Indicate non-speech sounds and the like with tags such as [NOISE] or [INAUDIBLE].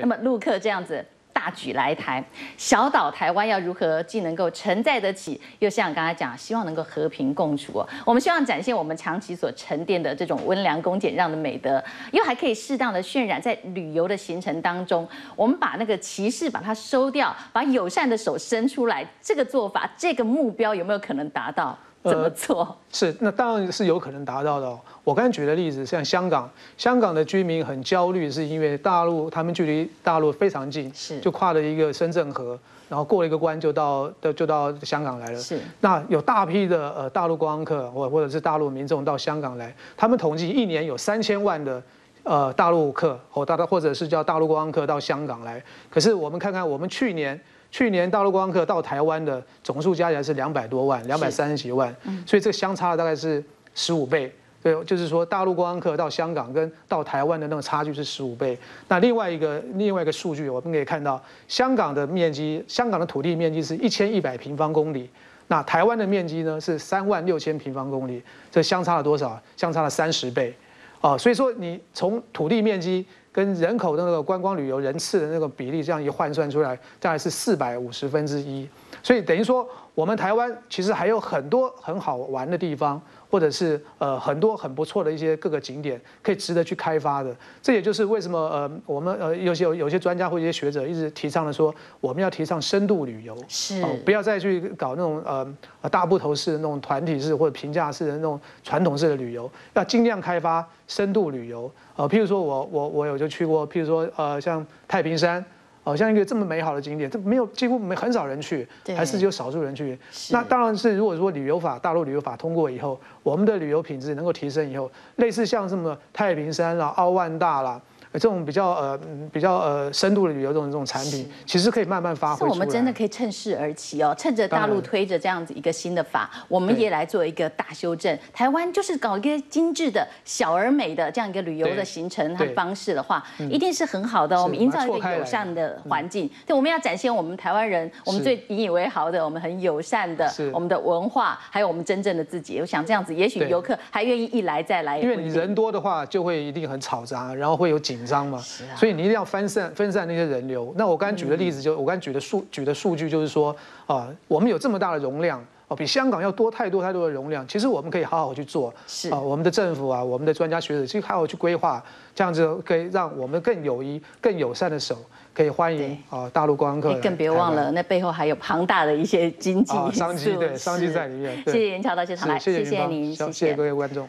那么陆客这样子。大举来台，小岛台湾要如何既能够承载得起，又像刚才讲，希望能够和平共处。我们希望展现我们长期所沉淀的这种温良恭俭让的美德，又还可以适当的渲染在旅游的行程当中。我们把那个歧视把它收掉，把友善的手伸出来，这个做法，这个目标有没有可能达到？怎么做？是，那当然是有可能达到的。我刚才举的例子，像香港，香港的居民很焦虑，是因为大陆他们距离大陆非常近，是就跨了一个深圳河，然后过了一个关就到就到香港来了。是，那有大批的呃大陆观光客或或者是大陆民众到香港来，他们统计一年有三千万的呃大陆客或大或者是叫大陆观光客到香港来。可是我们看看我们去年。去年大陆观光客到台湾的总数加起来是两百多万，两百三十几万，所以这个相差大概是十五倍。对，就是说大陆观光客到香港跟到台湾的那个差距是十五倍。那另外一个另外一个数据，我们可以看到，香港的面积，香港的土地面积是一千一百平方公里，那台湾的面积呢是三万六千平方公里，这相差了多少？相差了三十倍。哦，所以说你从土地面积。跟人口的那个观光旅游人次的那个比例，这样一换算出来，大概是四百五十分之一。所以等于说，我们台湾其实还有很多很好玩的地方。或者是呃很多很不错的一些各个景点可以值得去开发的，这也就是为什么呃我们呃有些有有些专家或一些学者一直提倡的说，我们要提倡深度旅游，是不要再去搞那种呃大部头式的那种团体式或者平价式的那种传统式的旅游，要尽量开发深度旅游。呃，譬如说我我我有就去过，譬如说呃像太平山。呃像一个这么美好的景点，这没有几乎没很少人去，还是只有少数人去。那当然是如果说旅游法大陆旅游法通过以后，我们的旅游品质能够提升以后，类似像什么太平山啦、奥万大啦。这种比较呃比较呃深度的旅游这种这种产品，其实可以慢慢发挥。我们真的可以趁势而起哦，趁着大陆推着这样子一个新的法，我们也来做一个大修正。台湾就是搞一个精致的小而美的这样一个旅游的行程和方式的话，一定是很好的。我们营造一个友善的环境，对，我们要展现我们台湾人我们最引以为豪的，我们很友善的我们的文化，还有我们真正的自己。我想这样子，也许游客还愿意一来再来。因为你人多的话，就会一定很嘈杂，然后会有紧。张嘛，所以你一定要分散分散那些人流。那我刚才举的例子，就我刚才举的数举的数据，就是说啊，我们有这么大的容量哦，比香港要多太多太多的容量。其实我们可以好好去做，是啊，我们的政府啊，我们的专家学者，其实好好去规划，这样子可以让我们更友谊、更友善的手，可以欢迎啊大陆观光客。更别忘了，那背后还有庞大的一些经济商机，对 [LAUGHS] 商机在里面。谢谢严桥到现场来，谢谢您，谢谢各位观众。